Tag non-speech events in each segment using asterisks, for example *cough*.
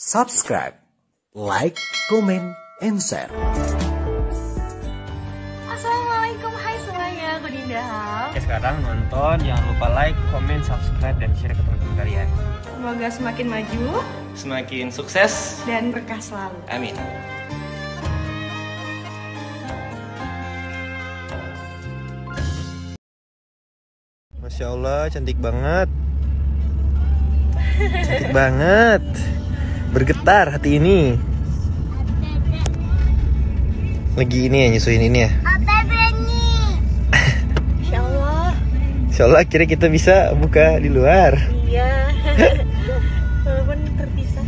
subscribe, like, comment, and share. Assalamualaikum, hai semuanya, aku Dinda Oke sekarang nonton, jangan lupa like, comment, subscribe, dan share ke teman-teman kalian. Semoga semakin maju Semakin sukses. dan berkah selalu Amin. Masya Allah, cantik banget. Cantik banget. Bergetar hati ini. Lagi ini ya nyusuin ini ya. Insya Allah Insya Allah akhirnya kita bisa buka di luar. Iya *laughs* Walaupun terpisah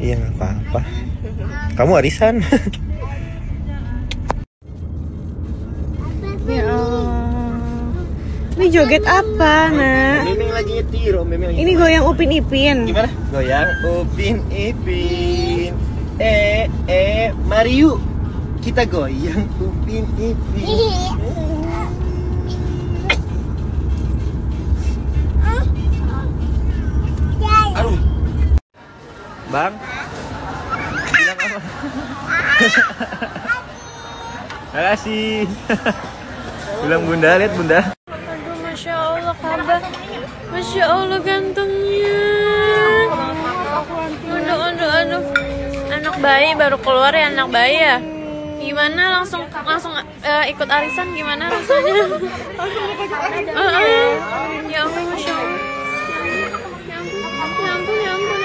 Iya nggak apa-apa. Kamu arisan. *laughs* joget apa, nak? Memang lagi nyetir, Om lagi. Ini goyang Upin Ipin Gimana? Goyang Upin Ipin. Eh eh mari yuk kita goyang Upin Ipin. Aduh. Bang. Bilang apa? *laughs* Makasih. *laughs* Bilang bunda, lihat bunda. Masya Allah, kabar Masya Allah gantengnya Aduh, aduh, aduh Anak bayi baru keluar ya anak bayi ya Gimana langsung langsung eh, ikut arisan gimana rasanya? Heeh. Ya ampun, Masya Allah Ya ya ampun, ya ampun, ya ampun.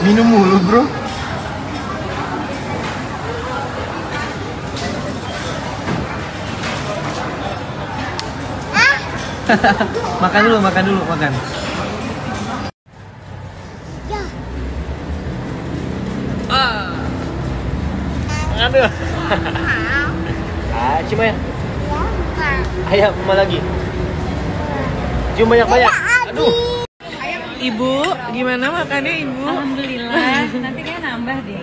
Minum mulu, Bro. *laughs* makan dulu, makan dulu, makan. Ah. Makan dulu. ah, cium ya. Ayo, mama lagi. Cium banyak-banyak. Aduh. Ibu, gimana makannya ibu? Alhamdulillah, nanti kayak nambah deh.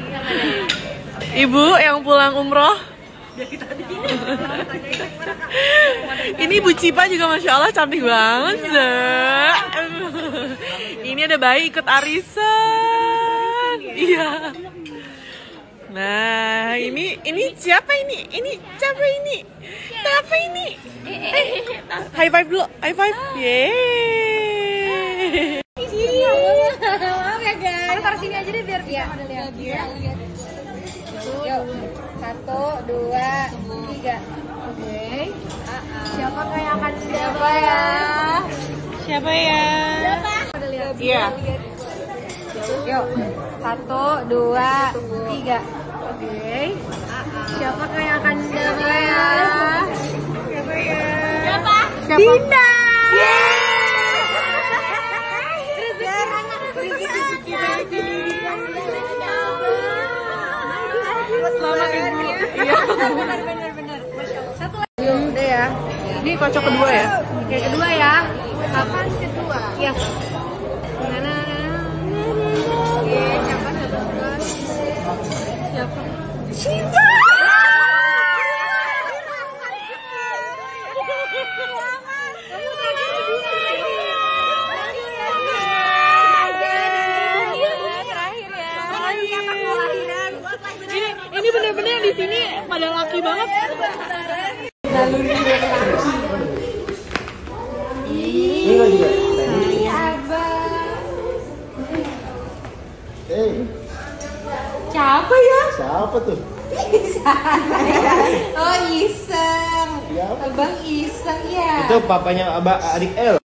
Ibu yang pulang umroh. Ini Bu Cipa juga Masya Allah cantik banget Zek. Ini ada bayi ikut arisan Iya Nah ini ini siapa ini? Ini siapa ini? Siapa ini? Eh, high five dulu, high five Yeay Maaf ya guys. taruh sini aja deh biar bisa pada lihat. Yuk, satu, dua, tiga. Oke. Siapa yang akan siapa ya? Siapa ya? Lihat. Iya Yuk, satu, dua, tiga. Oke. Siapa yang akan siapa ya? Siapa ya? Siapa? Dinda. Benar, benar, benar. Satu lagi. Udah ya Ini kocok kedua ya? Oke, kedua ya. Kapan kedua? Iya. Mana? Oke, siapa satu dua? Siapa? Cinta. Ini ini bener-bener di sini pada laki banget. Siapa ya? Siapa tuh? Oh, Iseng. Abang Iseng ya. Itu papanya abah adik L.